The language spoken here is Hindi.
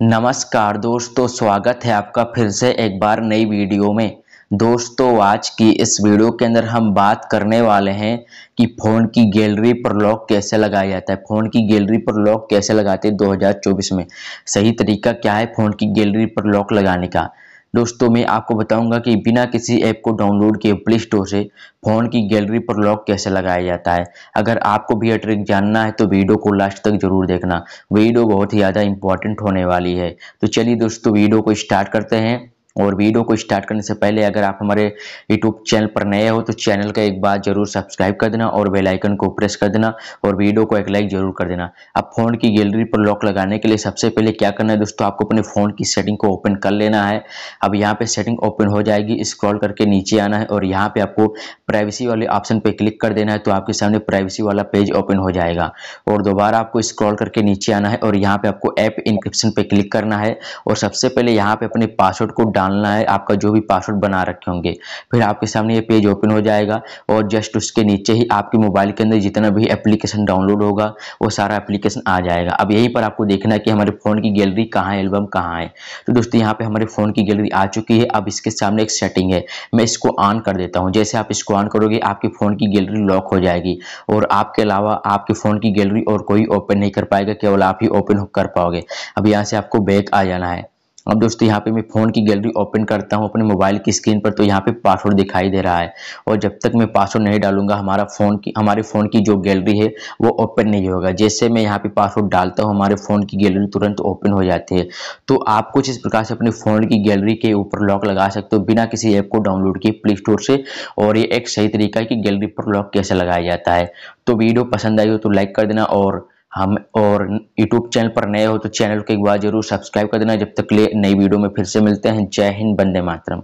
नमस्कार दोस्तों, स्वागत है आपका फिर से एक बार नई वीडियो में। दोस्तों, आज की इस वीडियो के अंदर हम बात करने वाले हैं कि फ़ोन की गैलरी पर लॉक कैसे लगाया जाता है। फ़ोन की गैलरी पर लॉक कैसे लगाते हैं 2024 में? सही तरीका क्या है फ़ोन की गैलरी पर लॉक लगाने का? दोस्तों, मैं आपको बताऊँगा कि बिना किसी ऐप को डाउनलोड किए प्ले स्टोर से फ़ोन की गैलरी पर लॉक कैसे लगाया जाता है। अगर आपको भी यह ट्रिक जानना है तो वीडियो को लास्ट तक ज़रूर देखना। वीडियो बहुत ही ज़्यादा इंपॉर्टेंट होने वाली है। तो चलिए दोस्तों, वीडियो को स्टार्ट करते हैं। और वीडियो को स्टार्ट करने से पहले अगर आप हमारे यूट्यूब चैनल पर नए हो तो चैनल का एक बार ज़रूर सब्सक्राइब कर देना और बेल आइकन को प्रेस कर देना और वीडियो को एक लाइक ज़रूर कर देना। अब फ़ोन की गैलरी पर लॉक लगाने के लिए सबसे पहले क्या करना है दोस्तों, आपको अपने फ़ोन की सेटिंग को ओपन कर लेना है। अब यहाँ पे सेटिंग ओपन हो जाएगी, स्क्रॉल करके नीचे आना है और यहाँ पे आपको प्राइवेसी वाले ऑप्शन पे क्लिक कर देना है तो आपके सामने प्राइवेसी वाला पेज ओपन हो जाएगा। और दोबारा आपको स्क्रॉल करके नीचे आना है और यहाँ पे आपको ऐप इंक्रिप्शन पे क्लिक करना है। और सबसे पहले यहाँ पे अपने पासवर्ड को डालना है, आपका जो भी पासवर्ड बना रखे होंगे। फिर आपके सामने ये पेज ओपन हो जाएगा और जस्ट उसके नीचे ही आपके मोबाइल के अंदर जितना भी एप्लीकेशन डाउनलोड होगा, वो सारा एप्लीकेशन आ जाएगा। अब यहीं पर आपको देखना है कि हमारे फ़ोन की गैलरी कहाँ है एल्बम कहाँ है। तो दोस्तों, यहाँ पे हमारे फ़ोन की गैलरी आ चुकी है। अब इसके सामने एक सेटिंग है। मैं इसको ऑन कर देता हूँ। जैसे आप इसको ऑन करोगे, आपके फ़ोन की गैलरी लॉक हो जाएगी और आपके अलावा आपके फ़ोन की गैलरी और कोई ओपन नहीं कर पाएगा, केवल आप ही ओपन कर पाओगे। अब यहाँ से आपको बैक आ जाना है। अब दोस्तों, यहाँ पे मैं फ़ोन की गैलरी ओपन करता हूँ अपने मोबाइल की स्क्रीन पर तो यहाँ पे पासवर्ड दिखाई दे रहा है। और जब तक मैं पासवर्ड नहीं डालूँगा, हमारा फ़ोन की, हमारे फ़ोन की जो गैलरी है, वो ओपन नहीं होगा। जैसे मैं यहाँ पे पासवर्ड डालता हूँ, हमारे फ़ोन की गैलरी तुरंत ओपन हो जाती है। तो आप कुछ इस प्रकार से अपने फ़ोन की गैलरी के ऊपर लॉक लगा सकते हो बिना किसी ऐप को डाउनलोड किए प्ले स्टोर से। और ये एक सही तरीका है कि गैलरी पर लॉक कैसे लगाया जाता है। तो वीडियो पसंद आई हो तो लाइक कर देना और हम और यूट्यूब चैनल पर नए हो तो चैनल को एक बार ज़रूर सब्सक्राइब कर देना। जब तक ले नई वीडियो में फिर से मिलते हैं। जय हिंद बंदे मातरम।